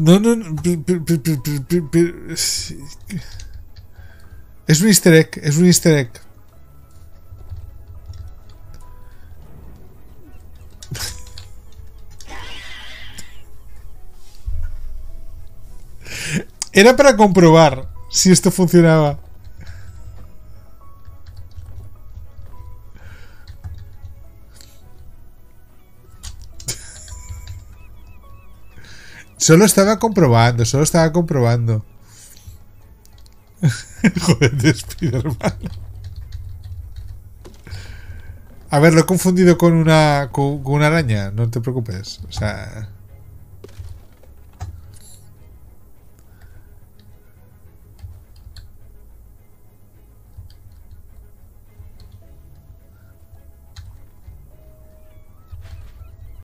No, no, no. Es un easter egg, es un easter egg. Era para comprobar si esto funcionaba. Solo estaba comprobando, solo estaba comprobando. Joder, de Spider-Man. A ver, lo he confundido con una, con, una araña, no te preocupes. O sea...